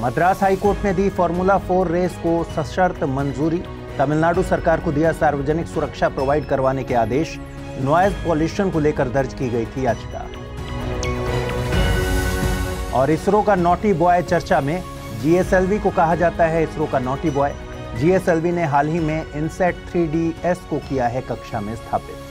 Madras high court ने the formula four race को सशर्त मंजूरी। तमिलनाडु सरकार को दिया सार्वजनिक सुरक्षा प्रोवाइड करवाने के आदेश। नॉइज़ पॉल्यूशन को लेकर दर्ज की गई थी याचिका। और इसरो का नोटी बॉय चर्चा में जीएसएलवी को कहा जाता है इसरो का नोटी बॉय। जीएसएलवी ने हाल ही में इनसेट 3DS को किया है कक्षा में स्थापित।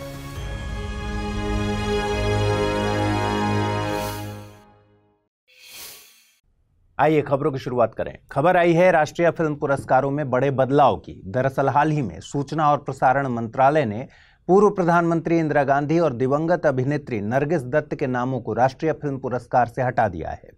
आइए खबरों की शुरुआत करें। खबर आई है, राष्ट्रीय फ़िल्म पुरस्कारों में बड़े बदलाव की। दरअसल हाल ही में सूचना और प्रसारण मंत्रालय ने पूर्व प्रधानमंत्री इंदिरा गांधी और दिवंगत अभिनेत्री नरगिस दत्त के नामों को राष्ट्रीय फ़िल्म पुरस्कार से हटा दिया है।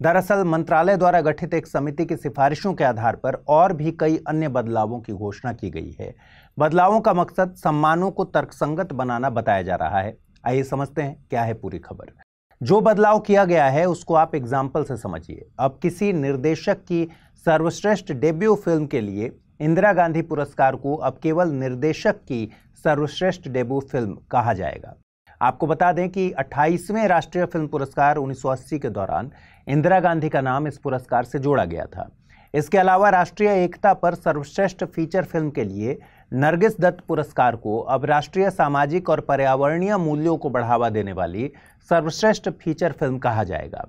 दरअसल मंत्रालय द्वारा गठित एक समिति की सिफारिशों के आधार पर और भी कई अन्य बदलावों की घोषणा की गई है। बदलावों का मकसद सम्मानों को तर्कसंगत बनाना बताया जा रहा है। आइए समझते हैं, क्या है पूरी खबर। जो बदलाव किया गया है, उसको आप एग्ज़ाम्पल से समझिए। अब किसी निर्देशक की सर्वश्रेष्ठ डेब्यू फ़िल्म के लिए इंदिरा गांधी पुरस्कार को अब केवल निर्देशक की सर्वश्रेष्ठ डेब्यू फ़िल्म कहा जाएगा। आपको बता दें कि 28वें राष्ट्रीय फ़िल्म पुरस्कार 1980 के दौरान इंदिरा गांधी का नाम इस पुरस्कार से जोड़ा गया था। इसके अलावा राष्ट्रीय एकता पर सर्वश्रेष्ठ फीचर फ़िल्म के लिए नरगिस दत्त पुरस्कार को अब राष्ट्रीय सामाजिक और पर्यावरणीय मूल्यों को बढ़ावा देने वाली सर्वश्रेष्ठ फीचर फ़िल्म कहा जाएगा।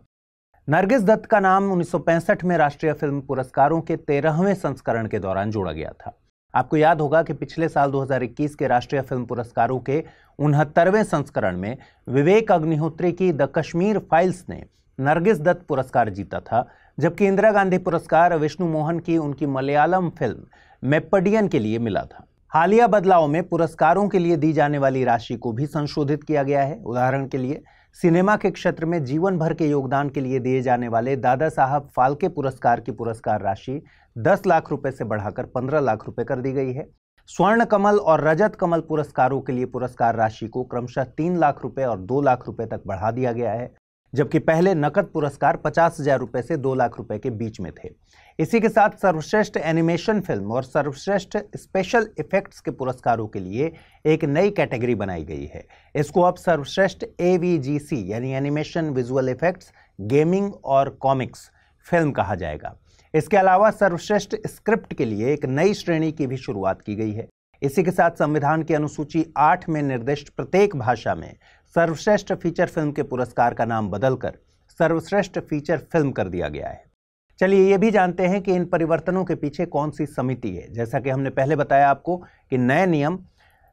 नरगिस दत्त का नाम 1965 में राष्ट्रीय फ़िल्म पुरस्कारों के तेरहवें संस्करण के दौरान जोड़ा गया था। आपको याद होगा कि पिछले साल 2021 के राष्ट्रीय फ़िल्म पुरस्कारों के उनहत्तरवें संस्करण में विवेक अग्निहोत्री की द कश्मीर फाइल्स ने नरगिस दत्त पुरस्कार जीता था, जबकि इंदिरा गांधी पुरस्कार विष्णु मोहन की उनकी मलयालम फ़िल्म मेप्पडियन के लिए मिला था। हालिया बदलाव में पुरस्कारों के लिए दी जाने वाली राशि को भी संशोधित किया गया है। उदाहरण के लिए, सिनेमा के क्षेत्र में जीवन भर के योगदान के लिए दिए जाने वाले दादा साहब फाल्के पुरस्कार की पुरस्कार राशि 10 लाख रुपए से बढ़ाकर 15 लाख रुपए कर दी गई है। स्वर्ण कमल और रजत कमल पुरस्कारों के लिए पुरस्कार राशि को क्रमशः तीन लाख रुपए और दो लाख रुपए तक बढ़ा दिया गया है, जबकि पहले नकद पुरस्कार पचास हज़ार रुपए से दो लाख रुपए के बीच में थे। इसी के साथ सर्वश्रेष्ठ एनिमेशन फ़िल्म और सर्वश्रेष्ठ स्पेशल इफेक्ट्स के पुरस्कारों के लिए एक नई कैटेगरी बनाई गई है। इसको अब सर्वश्रेष्ठ एवीजीसी यानी एनिमेशन, विजुअल इफेक्ट्स, गेमिंग और कॉमिक्स फ़िल्म कहा जाएगा। इसके अलावा सर्वश्रेष्ठ स्क्रिप्ट के लिए एक नई श्रेणी की भी शुरुआत की गई है। इसी के साथ संविधान की अनुसूची आठ में निर्दिष्ट प्रत्येक भाषा में सर्वश्रेष्ठ फीचर फ़िल्म के पुरस्कार का नाम बदलकर सर्वश्रेष्ठ फीचर फ़िल्म कर दिया गया है। चलिए ये भी जानते हैं कि इन परिवर्तनों के पीछे कौन सी समिति है। जैसा कि हमने पहले बताया आपको कि नए नियम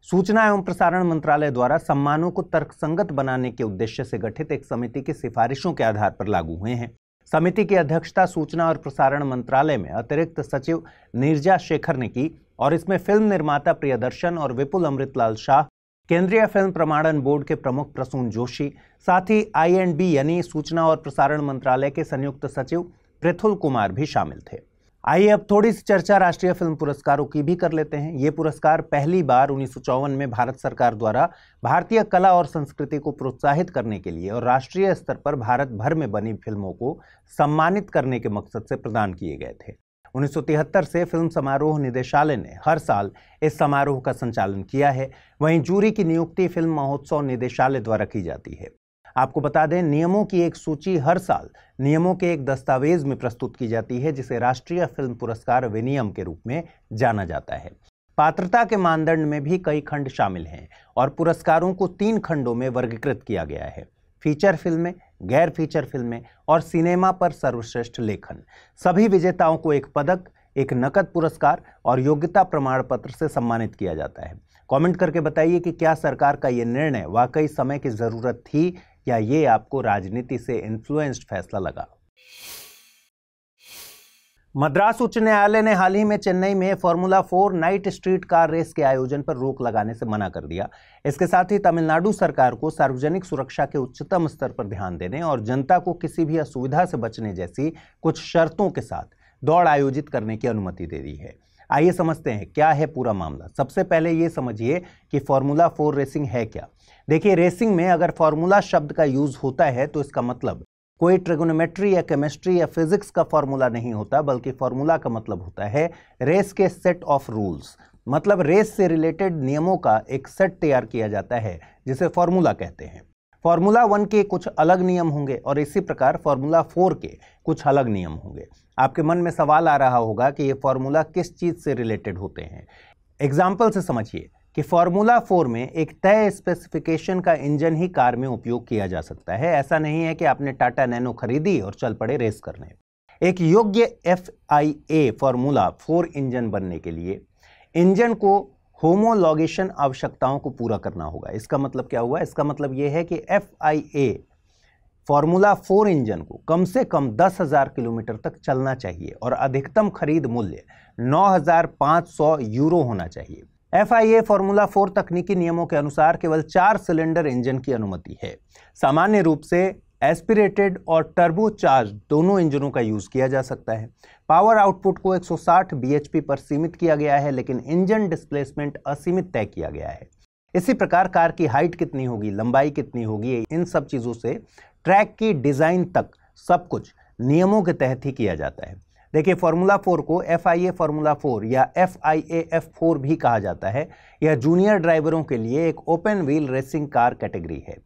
सूचना एवं प्रसारण मंत्रालय द्वारा सम्मानों को तर्कसंगत बनाने के उद्देश्य से गठित एक समिति की सिफारिशों के आधार पर लागू हुए हैं। समिति की अध्यक्षता सूचना और प्रसारण मंत्रालय में अतिरिक्त सचिव नीरजा शेखर ने की और इसमें फ़िल्म निर्माता प्रियदर्शन और विपुल अमृतलाल शाह, केंद्रीय फ़िल्म प्रमाणन बोर्ड के प्रमुख प्रसून जोशी, साथ ही आई यानी सूचना और प्रसारण मंत्रालय के संयुक्त सचिव पृथुल कुमार भी शामिल थे। आइए अब थोड़ी सी चर्चा राष्ट्रीय फ़िल्म पुरस्कारों की भी कर लेते हैं। ये पुरस्कार पहली बार उन्नीस में भारत सरकार द्वारा भारतीय कला और संस्कृति को प्रोत्साहित करने के लिए और राष्ट्रीय स्तर पर भारत भर में बनी फ़िल्मों को सम्मानित करने के मकसद से प्रदान किए गए थे। 1973 से फ़िल्म समारोह निदेशालय ने हर साल इस समारोह का संचालन किया है। वहीं जूरी की नियुक्ति फ़िल्म महोत्सव निदेशालय द्वारा की जाती है। आपको बता दें, नियमों की एक सूची हर साल, नियमों के एक दस्तावेज़ में प्रस्तुत की जाती है, जिसे राष्ट्रीय फ़िल्म पुरस्कार विनियम के रूप में जाना जाता है। पात्रता के मानदंड में भी कई खंड शामिल हैं और पुरस्कारों को तीन खंडों में वर्गीकृत किया गया है। फीचर फ़िल्में, गैर फीचर फ़िल्में और सिनेमा पर सर्वश्रेष्ठ लेखन। सभी विजेताओं को एक पदक, एक नकद पुरस्कार और योग्यता प्रमाण पत्र से सम्मानित किया जाता है। कमेंट करके बताइए कि क्या सरकार का ये निर्णय वाकई समय की ज़रूरत थी या ये आपको राजनीति से इन्फ्लुएंस्ड फैसला लगा? मद्रास उच्च न्यायालय ने हाल ही में चेन्नई में formula four night street car race के आयोजन पर रोक लगाने से मना कर दिया। इसके साथ ही तमिलनाडु सरकार को सार्वजनिक सुरक्षा के उच्चतम स्तर पर ध्यान देने और जनता को किसी भी असुविधा से बचने जैसी कुछ शर्तों के साथ दौड़ आयोजित करने की अनुमति दे दी है। आइए समझते हैं, क्या है पूरा मामला? सबसे पहले ये समझिए कि फॉर्मूला फोर रेसिंग है क्या। देखिए, रेसिंग में अगर फॉर्मूला शब्द का यूज़ होता है तो इसका मतलब कोई ट्रिगोनोमेट्री या केमिस्ट्री या फिजिक्स का फॉर्मूला नहीं होता, बल्कि फॉर्मूला का मतलब होता है रेस के सेट ऑफ़ रूल्स। मतलब रेस से रिलेटेड नियमों का एक सेट तैयार किया जाता है, जिसे फॉर्मूला कहते हैं। फॉर्मूला वन के कुछ अलग नियम होंगे और इसी प्रकार फॉर्मूला फोर के कुछ अलग नियम होंगे। आपके मन में सवाल आ रहा होगा कि ये फॉर्मूला किस चीज़ से रिलेटेड होते हैं। एग्ज़ाम्पल से समझिए कि फॉर्मूला फोर में एक तय स्पेसिफिकेशन का इंजन ही कार में उपयोग किया जा सकता है। ऐसा नहीं है कि आपने टाटा नैनो खरीदी और चल पड़े रेस करने। एक योग्य F I A formula four engine बनने के लिए इंजन को होमोलॉगेशन आवश्यकताओं को पूरा करना होगा। इसका मतलब क्या हुआ? इसका मतलब यह है कि F I A formula four engine को कम से कम दस हज़ार किलोमीटर तक चलना चाहिए और अधिकतम खरीद मूल्य नौ हज़ार पाँच सौ यूरो होना चाहिए। F I A formula four तकनीकी नियमों के अनुसार केवल चार सिलेंडर इंजन की अनुमति है। सामान्य रूप से एस्पिरेटेड और टर्बो चार्ज दोनों इंजनों का यूज़ किया जा सकता है। पावर आउटपुट को 160 bhp पर सीमित किया गया है, लेकिन इंजन डिस्प्लेसमेंट असीमित तय किया गया है। इसी प्रकार कार की हाइट कितनी होगी, लंबाई कितनी होगी, इन सब चीज़ों से ट्रैक की डिज़ाइन तक सब कुछ नियमों के तहत ही किया जाता है। देखिए, फॉर्मूला फोर को F I A formula four या F I A F four भी कहा जाता है। यह जूनियर ड्राइवरों के लिए एक open wheel racing car category है।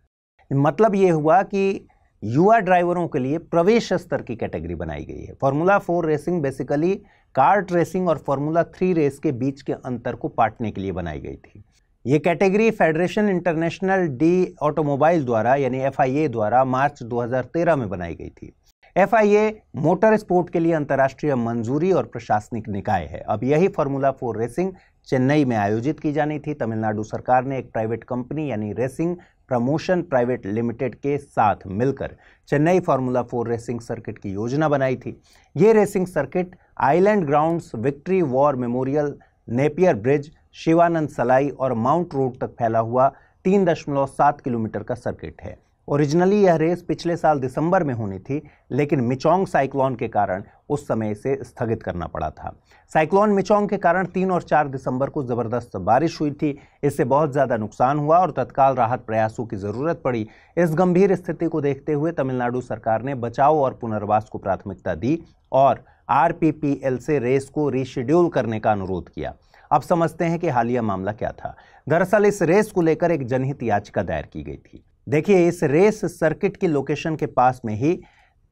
मतलब ये हुआ कि युवा ड्राइवरों के लिए प्रवेश स्तर की कैटेगरी बनाई गई है। Formula four racing basically kart racing और फॉर्मूला थ्री रेस के बीच के अंतर को पाटने के लिए बनाई गई थी। ये category federation international de automobile द्वारा यानी एफआईए द्वारा मार्च 2013 में बनाई गई थी। FIA मोटर स्पोर्ट के लिए अंतर्राष्ट्रीय मंजूरी और प्रशासनिक निकाय है। अब यही फॉर्मूला फोर रेसिंग चेन्नई में आयोजित की जानी थी। तमिलनाडु सरकार ने एक प्राइवेट कंपनी यानी रेसिंग प्रमोशन प्राइवेट लिमिटेड के साथ मिलकर Chennai formula four racing circuit की योजना बनाई थी। ये racing circuit island grounds, victory war memorial, Napier bridge, Sivananda Salai और माउंट रोड तक फैला हुआ तीन दशमलव सात किलोमीटर का सर्किट है। ओरिजिनली यह रेस पिछले साल दिसंबर में होनी थी, लेकिन मिचोंग साइक्लोन के कारण उस समय इसे स्थगित करना पड़ा था। साइक्लोन मिचोंग के कारण तीन और चार दिसंबर को ज़बरदस्त बारिश हुई थी। इससे बहुत ज़्यादा नुकसान हुआ और तत्काल राहत प्रयासों की ज़रूरत पड़ी। इस गंभीर स्थिति को देखते हुए तमिलनाडु सरकार ने बचाव और पुनर्वास को प्राथमिकता दी और आरपीपीएल से रेस को रीशेड्यूल करने का अनुरोध किया। अब समझते हैं कि हालिया मामला क्या था। दरअसल इस रेस को लेकर एक जनहित याचिका दायर की गई थी। देखिए, इस रेस सर्किट की लोकेशन के पास में ही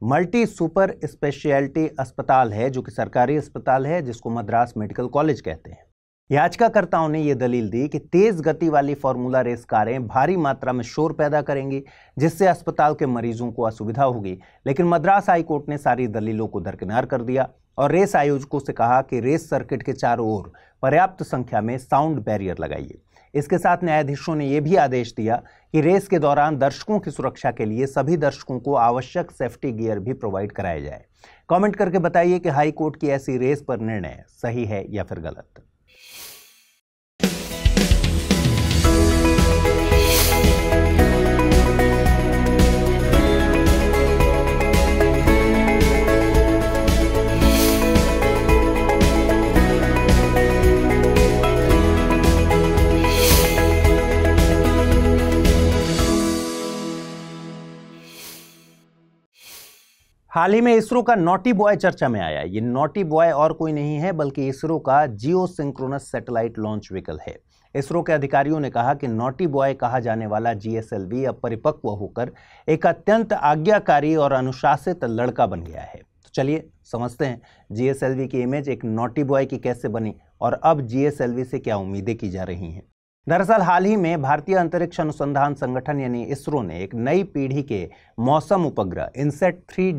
मल्टी सुपर स्पेशलिटी अस्पताल है, जो कि सरकारी अस्पताल है, जिसको मद्रास मेडिकल कॉलेज कहते हैं। याचिकाकर्ताओं ने यह दलील दी कि तेज गति वाली फार्मूला रेस कारें भारी मात्रा में शोर पैदा करेंगी, जिससे अस्पताल के मरीजों को असुविधा होगी। लेकिन मद्रास हाईकोर्ट ने सारी दलीलों को दरकिनार कर दिया और रेस आयोजकों से कहा कि रेस सर्किट के चारों ओर पर्याप्त संख्या में साउंड बैरियर लगाइए। इसके साथ न्यायाधीशों ने यह भी आदेश दिया कि रेस के दौरान दर्शकों की सुरक्षा के लिए सभी दर्शकों को आवश्यक सेफ्टी गियर भी प्रोवाइड कराया जाए। कमेंट करके बताइए कि हाई कोर्ट की ऐसी रेस पर निर्णय सही है या फिर गलत। हाल ही में इसरो का नोटी बॉय चर्चा में आया ये नोटी बॉय और कोई नहीं है, बल्कि इसरो का geosynchronous satellite launch vehicle है। इसरो के अधिकारियों ने कहा कि नोटी बॉय कहा जाने वाला जीएसएलवी अब परिपक्व होकर एक अत्यंत आज्ञाकारी और अनुशासित लड़का बन गया है। तो चलिए, समझते हैं, जीएसएलवी की इमेज एक नोटी बॉय की कैसे बनी और अब जीएसएलवी से क्या उम्मीदें की जा रही हैं। दरअसल हाल ही में भारतीय अंतरिक्ष अनुसंधान संगठन यानी इसरो ने एक नई पीढ़ी के मौसम उपग्रह इनसेट थ्री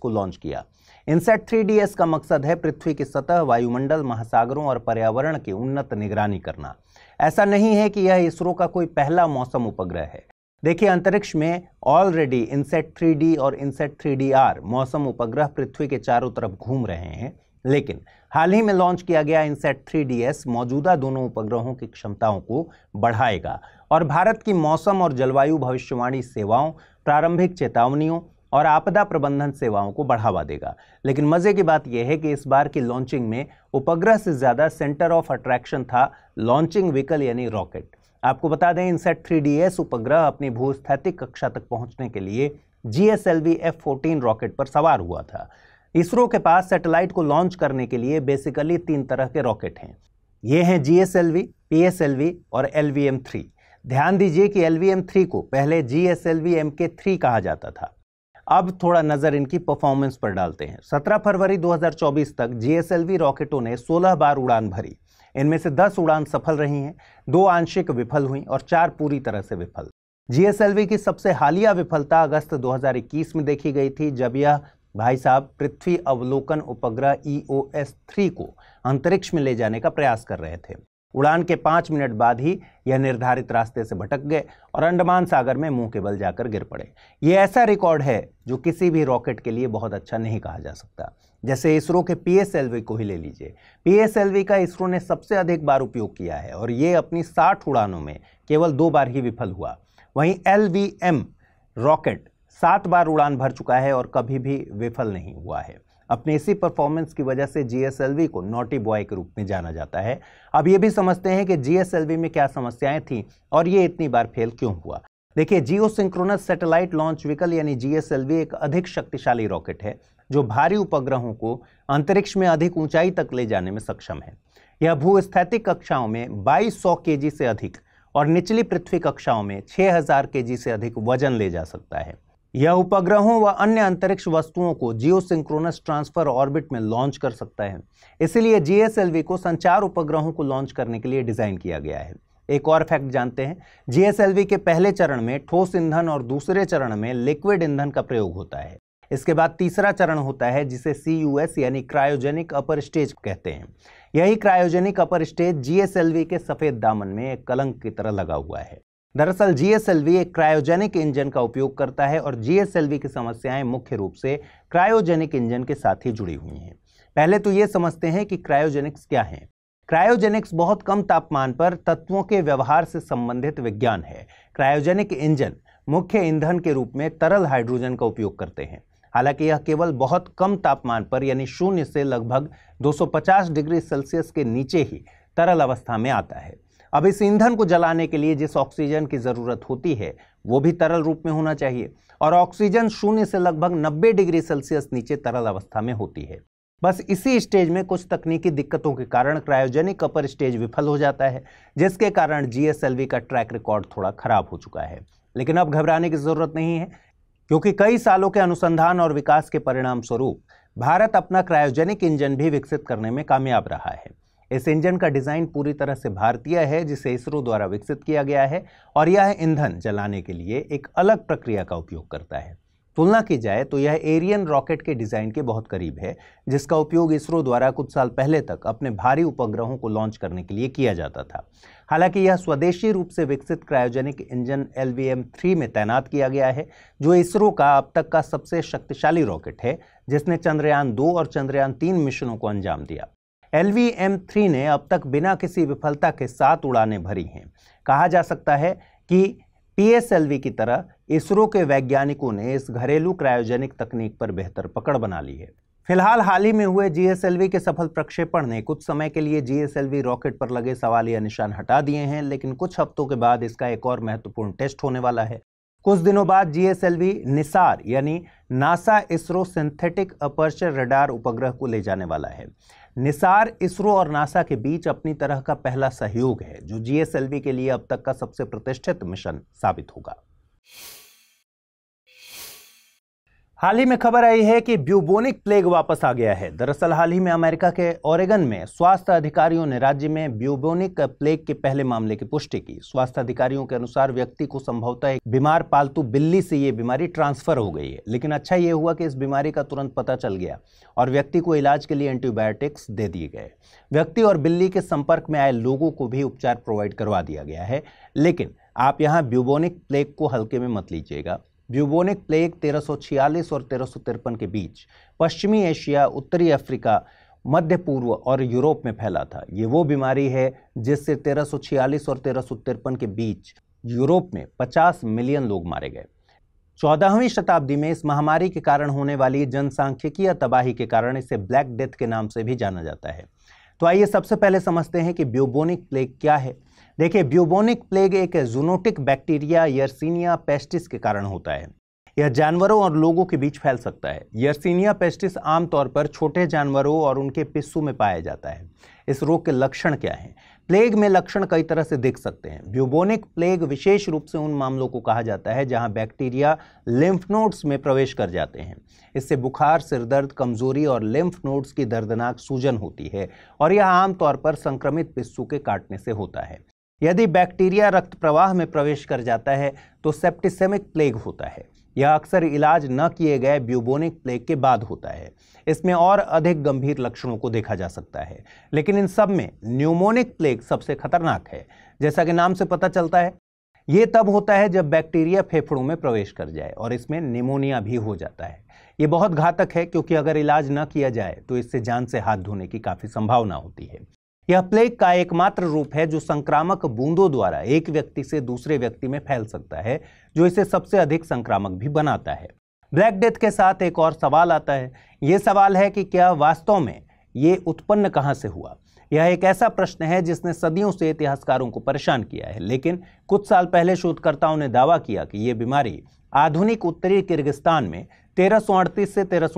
को लॉन्च किया। इनसेट थ्री का मकसद है पृथ्वी की सतह, वायुमंडल, महासागरों और पर्यावरण की उन्नत निगरानी करना। ऐसा नहीं है कि यह इसरो का कोई पहला मौसम उपग्रह है। देखिए, अंतरिक्ष में ऑलरेडी इनसेट थ्री और इनसेट थ्री मौसम उपग्रह पृथ्वी के चारों तरफ़ घूम रहे हैं। लेकिन हाल ही में लॉन्च किया गया इनसेट थ्री डी मौजूदा दोनों उपग्रहों की क्षमताओं को बढ़ाएगा और भारत की मौसम और जलवायु भविष्यवाणी सेवाओं, प्रारंभिक चेतावनियों और आपदा प्रबंधन सेवाओं को बढ़ावा देगा। लेकिन मज़े की बात यह है कि इस बार की लॉन्चिंग में उपग्रह से ज़्यादा सेंटर ऑफ़ अट्रैक्शन था लॉन्चिंग व्हीकल यानी रॉकेट। आपको बता दें इनसेट थ्री डी उपग्रह अपनी भूस्थैतिक कक्षा तक पहुँचने के लिए जी एस रॉकेट पर सवार हुआ था। इसरो के पास सैटेलाइट को लॉन्च करने के लिए बेसिकली तीन तरह के रॉकेट हैं। ये हैं G S L V P S L V और एल वी एम थ्री ध्यान दीजिए कि एल वी एम थ्री को पहले G S L V M K three कहा जाता था। अब थोड़ा नज़र इनकी परफॉर्मेंस पर डालते हैं। 17 फरवरी 2024 तक जीएसएलवी रॉकेटों ने 16 बार उड़ान भरी। इनमें से 10 उड़ान सफल रही हैं, दो आंशिक विफल हुई और चार पूरी तरह से विफल। जीएसएलवी की सबसे हालिया विफलता अगस्त 2021 में देखी गई थी, जब यह भाई साहब, पृथ्वी अवलोकन उपग्रह ईओएस थ्री को अंतरिक्ष में ले जाने का प्रयास कर रहे थे। उड़ान के पाँच मिनट बाद ही यह निर्धारित रास्ते से भटक गए और अंडमान सागर में मुँह के बल जाकर गिर पड़े। यह ऐसा रिकॉर्ड है जो किसी भी रॉकेट के लिए बहुत अच्छा नहीं कहा जा सकता। जैसे इसरो के पीएसएलवी को ही ले लीजिए। पीएसएलवी का इसरो ने सबसे अधिक बार उपयोग किया है और ये अपनी साठ उड़ानों में केवल दो बार ही विफल हुआ। वहीं LVM रॉकेट सात बार उड़ान भर चुका है और कभी भी विफल नहीं हुआ है। अपने इसी परफॉर्मेंस की वजह से जीएसएलवी को नोटी बॉय के रूप में जाना जाता है। अब ये भी समझते हैं कि जीएसएलवी में क्या समस्याएँ थी और ये इतनी बार फेल क्यों हुआ। देखिए geosynchronous satellite launch vehicle यानी जीएसएलवी एक अधिक शक्तिशाली रॉकेट है, जो भारी उपग्रहों को अंतरिक्ष में अधिक ऊंचाई तक ले जाने में सक्षम है। यह भूस्थैतिक कक्षाओं में 2200 केजी से अधिक और निचली पृथ्वी कक्षाओं में 6000 केजी से अधिक वज़न ले जा सकता है। यह उपग्रहों व अन्य अंतरिक्ष वस्तुओं को जियो सिंक्रोनस ट्रांसफ़र ऑर्बिट में लॉन्च कर सकता है। इसीलिए जीएसएलवी को संचार उपग्रहों को लॉन्च करने के लिए डिज़ाइन किया गया है। एक और फैक्ट जानते हैं जीएसएलवी के पहले चरण में ठोस ईंधन और दूसरे चरण में लिक्विड ईंधन का प्रयोग होता है। इसके बाद तीसरा चरण होता है, जिसे सीयूएस यानी क्रायोजेनिक अपर स्टेज कहते हैं। यही क्रायोजेनिक अपर स्टेज जीएसएलवी के सफ़ेद दामन में एक कलंक की तरह लगा हुआ है। दरअसल जीएसएलवी एक क्रायोजेनिक इंजन का उपयोग करता है और जीएसएलवी की समस्याएँ मुख्य रूप से क्रायोजेनिक इंजन के साथ ही जुड़ी हुई हैं। पहले तो ये समझते हैं कि क्रायोजेनिक्स क्या है। क्रायोजेनिक्स बहुत कम तापमान पर तत्वों के व्यवहार से संबंधित विज्ञान है। क्रायोजेनिक इंजन मुख्य ईंधन के रूप में तरल हाइड्रोजन का उपयोग करते हैं। हालाँकि, यह केवल बहुत कम तापमान पर, यानी शून्य से लगभग 250 डिग्री सेल्सियस के नीचे ही तरल अवस्था में आता है। अब इस ईंधन को जलाने के लिए जिस ऑक्सीजन की ज़रूरत होती है, वो भी तरल रूप में होना चाहिए। और ऑक्सीजन शून्य से लगभग 90 डिग्री सेल्सियस नीचे तरल अवस्था में होती है। बस इसी स्टेज में कुछ तकनीकी दिक्कतों के कारण क्रायोजेनिक अपर स्टेज विफल हो जाता है, जिसके कारण जीएसएलवी का ट्रैक रिकॉर्ड थोड़ा खराब हो चुका है। लेकिन अब घबराने की ज़रूरत नहीं है, क्योंकि कई सालों के अनुसंधान और विकास के परिणाम स्वरूप भारत अपना क्रायोजेनिक इंजन भी विकसित करने में कामयाब रहा है। इस इंजन का डिज़ाइन पूरी तरह से भारतीय है, जिसे इसरो द्वारा विकसित किया गया है और यह ईंधन जलाने के लिए एक अलग प्रक्रिया का उपयोग करता है। तुलना की जाए तो यह एरियन रॉकेट के डिज़ाइन के बहुत करीब है, जिसका उपयोग इसरो द्वारा कुछ साल पहले तक अपने भारी उपग्रहों को लॉन्च करने के लिए किया जाता था। हालाँकि यह स्वदेशी रूप से विकसित क्रायोजेनिक इंजन एल वी में तैनात किया गया है, जो इसरो का अब तक का सबसे शक्तिशाली रॉकेट है, जिसने चंद्रयान दो और चंद्रयान तीन मिशनों को अंजाम दिया। एल वी एम थ्री ने अब तक बिना किसी विफलता के साथ उड़ानें भरी हैं। कहा जा सकता है कि पीएसएलवी की तरह इसरो के वैज्ञानिकों ने इस घरेलू क्रायोजेनिक तकनीक पर बेहतर पकड़ बना ली है। फ़िलहाल हाल ही में हुए जीएसएलवी के सफल प्रक्षेपण ने कुछ समय के लिए जीएसएलवी रॉकेट पर लगे सवाल या निशान हटा दिए हैं, लेकिन कुछ हफ्तों के बाद इसका एक और महत्वपूर्ण टेस्ट होने वाला है। कुछ दिनों बाद जीएसएलवी निसार यानी NASA ISRO synthetic aperture radar उपग्रह को ले जाने वाला है। निसार, इसरो और नासा के बीच अपनी तरह का पहला सहयोग है, जो जीएसएलवी के लिए अब तक का सबसे प्रतिष्ठित मिशन साबित होगा। हाल ही में खबर आई है कि ब्यूबोनिक प्लेग वापस आ गया है। दरअसल हाल ही में अमेरिका के ओरेगन में स्वास्थ्य अधिकारियों ने राज्य में ब्यूबोनिक प्लेग के पहले मामले की पुष्टि की। स्वास्थ्य अधिकारियों के अनुसार व्यक्ति को संभवतः एक बीमार पालतू बिल्ली से ये बीमारी ट्रांसफ़र हो गई है। लेकिन अच्छा ये हुआ कि इस बीमारी का तुरंत पता चल गया और व्यक्ति को इलाज के लिए एंटीबायोटिक्स दे दिए गए। व्यक्ति और बिल्ली के संपर्क में आए लोगों को भी उपचार प्रोवाइड करवा दिया गया है। लेकिन आप यहाँ ब्यूबोनिक प्लेग को हल्के में मत लीजिएगा। ब्यूबोनिक प्लेग 1346 और तेरह के बीच पश्चिमी एशिया, उत्तरी अफ्रीका, मध्य पूर्व और यूरोप में फैला था। ये वो बीमारी है जिससे तेरह और तेरह के बीच यूरोप में 50 मिलियन लोग मारे गए। चौदहवीं शताब्दी में इस महामारी के कारण होने वाली जनसांख्यिकीय तबाही के कारण इसे ब्लैक डेथ के नाम से भी जाना जाता है। तो आइए सबसे पहले समझते हैं कि ब्यूबोनिक प्लेग क्या है। देखिए ब्यूबोनिक प्लेग एक जूनोटिक बैक्टीरिया यर्सीनिया पेस्टिस के कारण होता है। यह जानवरों और लोगों के बीच फैल सकता है। यर्सीनिया पेस्टिस आमतौर पर छोटे जानवरों और उनके पिस्सू में पाया जाता है। इस रोग के लक्षण क्या हैं? प्लेग में लक्षण कई तरह से दिख सकते हैं। ब्यूबोनिक प्लेग विशेष रूप से उन मामलों को कहा जाता है जहाँ बैक्टीरिया लिम्फ नोड्स में प्रवेश कर जाते हैं। इससे बुखार, सिरदर्द, कमज़ोरी और लिम्फ नोड्स की दर्दनाक सूजन होती है और यह आमतौर पर संक्रमित पिस्सू के काटने से होता है। यदि बैक्टीरिया रक्त प्रवाह में प्रवेश कर जाता है तो सेप्टिसेमिक प्लेग होता है। यह अक्सर इलाज न किए गए ब्यूबोनिक प्लेग के बाद होता है। इसमें और अधिक गंभीर लक्षणों को देखा जा सकता है। लेकिन इन सब में न्यूमोनिक प्लेग सबसे खतरनाक है, जैसा कि नाम से पता चलता है। ये तब होता है जब बैक्टीरिया फेफड़ों में प्रवेश कर जाए और इसमें निमोनिया भी हो जाता है। ये बहुत घातक है, क्योंकि अगर इलाज न किया जाए तो इससे जान से हाथ धोने की काफ़ी संभावना होती है। यह प्लेग का एकमात्र रूप है जो संक्रामक बूंदों द्वारा एक व्यक्ति से दूसरे व्यक्ति में फैल सकता है, जो इसे सबसे अधिक संक्रामक भी बनाता है। ब्लैक डेथ के साथ एक और सवाल आता है। ये सवाल है कि क्या वास्तव में ये उत्पन्न कहाँ से हुआ? यह एक ऐसा प्रश्न है जिसने सदियों से इतिहासकारों को परेशान किया है, लेकिन कुछ साल पहले शोधकर्ताओं ने दावा किया कि यह बीमारी आधुनिक उत्तरी किर्गिस्तान में तेरह से तेरह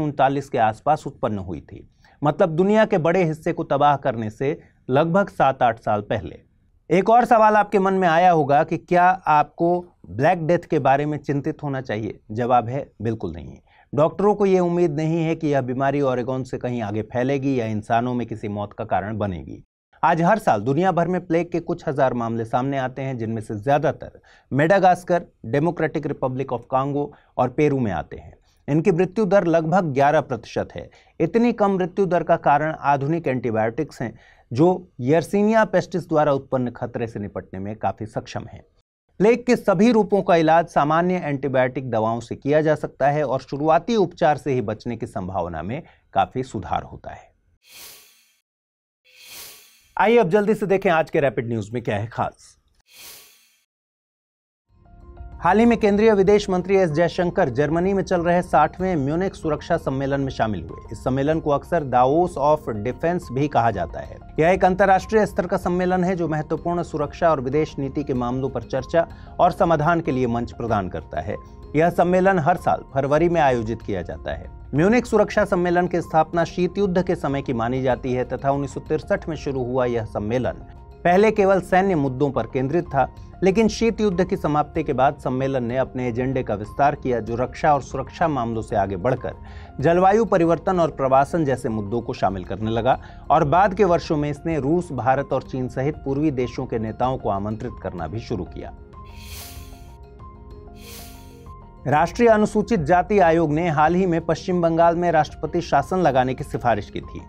के आसपास उत्पन्न हुई थी। मतलब दुनिया के बड़े हिस्से को तबाह करने से लगभग सात आठ साल पहले। एक और सवाल आपके मन में आया होगा कि क्या आपको ब्लैक डेथ के बारे में चिंतित होना चाहिए? जवाब है, बिल्कुल नहीं डॉक्टरों को यह उम्मीद नहीं है कि यह बीमारी ओरेगोन से कहीं आगे फैलेगी या इंसानों में किसी मौत का कारण बनेगी। आज हर साल दुनिया भर में प्लेग के कुछ हज़ार मामले सामने आते हैं, जिनमें से ज़्यादातर Madagascar, Democratic Republic of Congo और पेरू में आते हैं। इनकी मृत्यु दर लगभग 11 प्रतिशत है। इतनी कम मृत्यु दर का कारण आधुनिक एंटीबायोटिक्स हैं जो यर्सिनिया पेस्टिस द्वारा उत्पन्न खतरे से निपटने में काफ़ी सक्षम है। प्लेग के सभी रूपों का इलाज सामान्य एंटीबायोटिक दवाओं से किया जा सकता है और शुरुआती उपचार से ही बचने की संभावना में काफ़ी सुधार होता है। आइए अब जल्दी से देखें आज के रैपिड न्यूज़ में क्या है खास। हाल ही में केंद्रीय विदेश मंत्री एस जयशंकर जर्मनी में चल रहे साठवें म्यूनिक सुरक्षा सम्मेलन में शामिल हुए। इस सम्मेलन को अक्सर दाओस ऑफ़ डिफेंस भी कहा जाता है। यह एक अंतर्राष्ट्रीय स्तर का सम्मेलन है, जो महत्वपूर्ण सुरक्षा और विदेश नीति के मामलों पर चर्चा और समाधान के लिए मंच प्रदान करता है। यह सम्मेलन हर साल फरवरी में आयोजित किया जाता है। म्यूनिक सुरक्षा सम्मेलन की स्थापना शीत युद्ध के समय की मानी जाती है, तथा उन्नीस में शुरू हुआ यह सम्मेलन। पहले केवल सैन्य मुद्दों पर केंद्रित था, लेकिन शीत युद्ध की समाप्ति के बाद सम्मेलन ने अपने एजेंडे का विस्तार किया, जो रक्षा और सुरक्षा मामलों से आगे बढ़कर जलवायु परिवर्तन और प्रवासन जैसे मुद्दों को शामिल करने लगा और बाद के वर्षों में इसने रूस, भारत और चीन सहित पूर्वी देशों के नेताओं को आमंत्रित करना भी शुरू किया। राष्ट्रीय अनुसूचित जाति आयोग ने हाल ही में पश्चिम बंगाल में राष्ट्रपति शासन लगाने की सिफारिश की थी।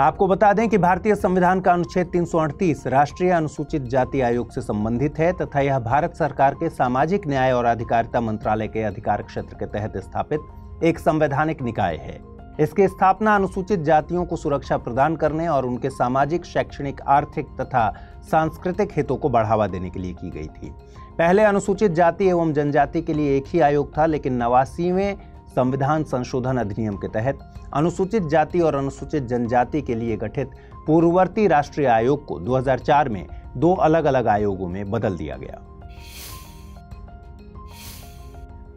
आपको बता दें कि भारतीय संविधान का अनुच्छेद 338 राष्ट्रीय अनुसूचित जाति आयोग से संबंधित है तथा यह भारत सरकार के सामाजिक न्याय और अधिकारिता मंत्रालय के अधिकार क्षेत्र के तहत स्थापित एक संवैधानिक निकाय है। इसकी स्थापना अनुसूचित जातियों को सुरक्षा प्रदान करने और उनके सामाजिक, शैक्षणिक, आर्थिक तथा सांस्कृतिक हितों को बढ़ावा देने के लिए की गई थी। पहले अनुसूचित जाति एवं जनजाति के लिए एक ही आयोग था, लेकिन नवासीवें संविधान संशोधन अधिनियम के तहत अनुसूचित जाति और अनुसूचित जनजाति के लिए गठित पूर्ववर्ती राष्ट्रीय आयोग को 2004 में दो अलग अलग आयोगों में बदल दिया गया।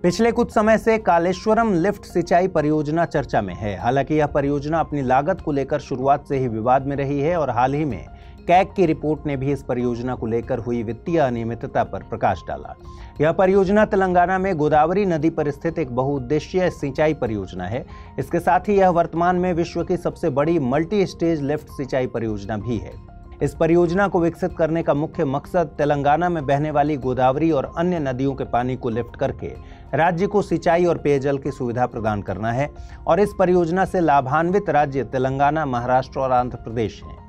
पिछले कुछ समय से कालेश्वरम लिफ्ट सिंचाई परियोजना चर्चा में है। हालाँकि यह परियोजना अपनी लागत को लेकर शुरुआत से ही विवाद में रही है और हाल ही में कैग की रिपोर्ट ने भी इस परियोजना को लेकर हुई वित्तीय अनियमितता पर प्रकाश डाला। यह परियोजना तेलंगाना में गोदावरी नदी पर स्थित एक बहुउद्देशीय सिंचाई परियोजना है। इसके साथ ही यह वर्तमान में विश्व की सबसे बड़ी मल्टी स्टेज लिफ्ट सिंचाई परियोजना भी है। इस परियोजना को विकसित करने का मुख्य मकसद तेलंगाना में बहने वाली गोदावरी और अन्य नदियों के पानी को लिफ्ट करके राज्य को सिंचाई और पेयजल की सुविधा प्रदान करना है और इस परियोजना से लाभान्वित राज्य तेलंगाना, महाराष्ट्र और आंध्र प्रदेश हैं।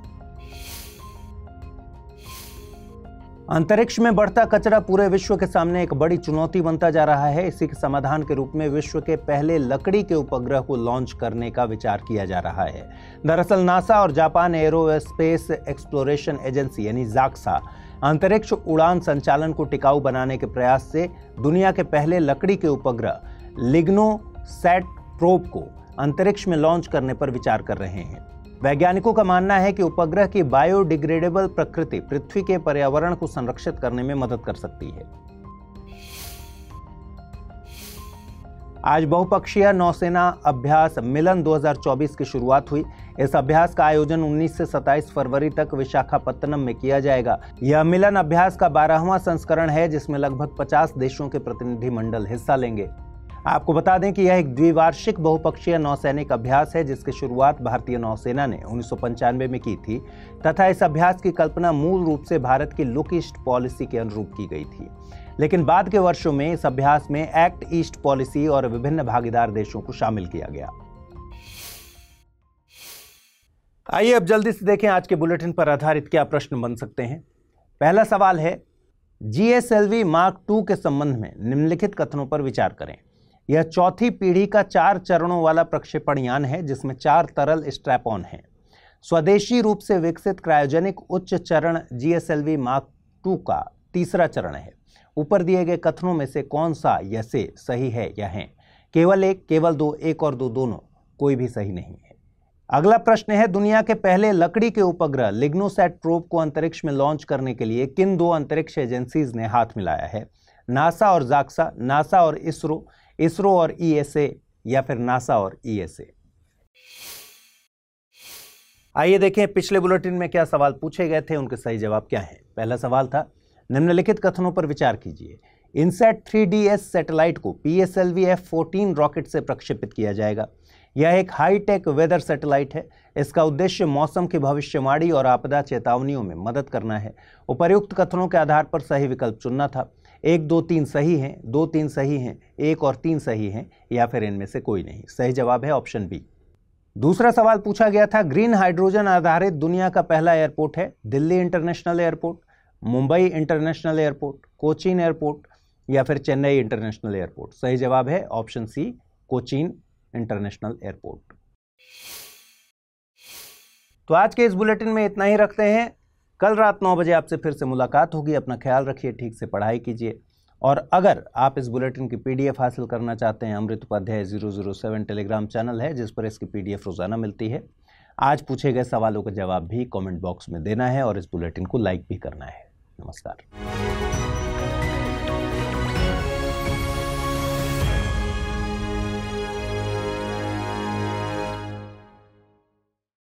अंतरिक्ष में बढ़ता कचरा पूरे विश्व के सामने एक बड़ी चुनौती बनता जा रहा है। इसी के समाधान के रूप में विश्व के पहले लकड़ी के उपग्रह को लॉन्च करने का विचार किया जा रहा है। दरअसल, नासा और जापान एरोस्पेस एक्सप्लोरेशन एजेंसी यानी जाक्सा अंतरिक्ष उड़ान संचालन को टिकाऊ बनाने के प्रयास से दुनिया के पहले लकड़ी के उपग्रह लिग्नो सेट प्रोब को अंतरिक्ष में लॉन्च करने पर विचार कर रहे हैं। वैज्ञानिकों का मानना है कि उपग्रह की बायोडिग्रेडेबल प्रकृति पृथ्वी के पर्यावरण को संरक्षित करने में मदद कर सकती है। आज बहुपक्षीय नौसेना अभ्यास मिलन 2024 की शुरुआत हुई। इस अभ्यास का आयोजन 19 से 27 फरवरी तक विशाखापत्तनम में किया जाएगा। यह मिलन अभ्यास का बारहवां संस्करण है, जिसमें लगभग 50 देशों के प्रतिनिधि मंडल हिस्सा लेंगे। आपको बता दें कि यह एक द्विवार्षिक बहुपक्षीय नौसैनिक अभ्यास है, जिसकी शुरुआत भारतीय नौसेना ने उन्नीस सौ पंचानवे में की थी तथा इस अभ्यास की कल्पना मूल रूप से भारत की लुक ईस्ट पॉलिसी के अनुरूप की गई थी। लेकिन बाद के वर्षों में इस अभ्यास में एक्ट ईस्ट पॉलिसी और विभिन्न भागीदार देशों को शामिल किया गया। आइए अब जल्दी से देखें आज के बुलेटिन पर आधारित क्या प्रश्न बन सकते हैं। पहला सवाल है जीएसएलवी मार्क टू के संबंध में निम्नलिखित कथनों पर विचार करें। यह चौथी पीढ़ी का चार चरणों वाला प्रक्षेपण यान है, जिसमें चार तरल स्ट्रैप ऑन है। स्वदेशी रूप से विकसित क्रायोजेनिक उच्च चरण जीएसएलवी मार्क टू का तीसरा चरण है। ऊपर दिए गए कथनों में से कौन सा यह से सही है या है? केवल एक, केवल दो, एक और दो दोनों, कोई भी सही नहीं है। अगला प्रश्न है, दुनिया के पहले लकड़ी के उपग्रह लिग्नोसैट प्रोब को अंतरिक्ष में लॉन्च करने के लिए किन दो अंतरिक्ष एजेंसीज ने हाथ मिलाया है? नासा और जाक्सा नासा और इसरो इसरो और ईएसए e या फिर नासा और ईएसए e आइए देखें पिछले बुलेटिन में क्या सवाल पूछे गए थे, उनके सही जवाब क्या है? पहला सवाल था, निम्नलिखित कथनों पर विचार कीजिए। INSAT three D S satellite को P S L V F fourteen rocket से प्रक्षेपित किया जाएगा। यह एक हाईटेक वेदर सैटेलाइट है। इसका उद्देश्य मौसम की भविष्यवाणी और आपदा चेतावनियों में मदद करना है। उपर्युक्त कथनों के आधार पर सही विकल्प चुनना था। एक, दो, तीन सही हैं, दो, तीन सही हैं, एक और तीन सही हैं, या फिर इनमें से कोई नहीं। सही जवाब है ऑप्शन बी। दूसरा सवाल पूछा गया था, ग्रीन हाइड्रोजन आधारित दुनिया का पहला एयरपोर्ट है, Delhi international airport, Mumbai international airport, Cochin airport, या फिर चेन्नई इंटरनेशनल एयरपोर्ट। सही जवाब है option C, Cochin international airport. तो आज के इस बुलेटिन में इतना ही रखते हैं। कल रात नौ बजे आपसे फिर से मुलाकात होगी। अपना ख्याल रखिए, ठीक से पढ़ाई कीजिए। और अगर आप इस बुलेटिन की पीडीएफ हासिल करना चाहते हैं, Amrit Upadhyay zero zero seven Telegram channel है, जिस पर इसकी पीडीएफ रोज़ाना मिलती है, आज पूछे गए सवालों का जवाब भी कमेंट बॉक्स में देना है और इस बुलेटिन को लाइक भी करना है। नमस्कार।